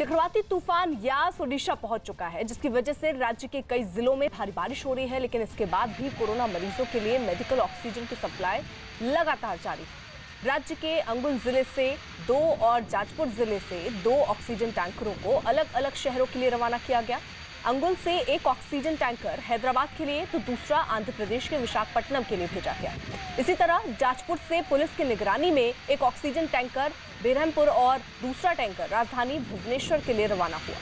चक्रवाती तूफ़ान यास ओडिशा पहुँच चुका है, जिसकी वजह से राज्य के कई जिलों में भारी बारिश हो रही है, लेकिन इसके बाद भी कोरोना मरीजों के लिए मेडिकल ऑक्सीजन की सप्लाई लगातार जारी है। राज्य के अंगुल ज़िले से दो और जाजपुर ज़िले से दो ऑक्सीजन टैंकरों को अलग अलग शहरों के लिए रवाना किया गया। अंगुल से एक ऑक्सीजन टैंकर हैदराबाद के लिए तो दूसरा आंध्र प्रदेश के विशाखपट्टनम के लिए भेजा गया। इसी तरह, जाजपुर से पुलिस की निगरानी में एक ऑक्सीजन टैंकर, बेरहमपुर और दूसरा टैंकर राजधानी भुवनेश्वर के लिए रवाना हुआ।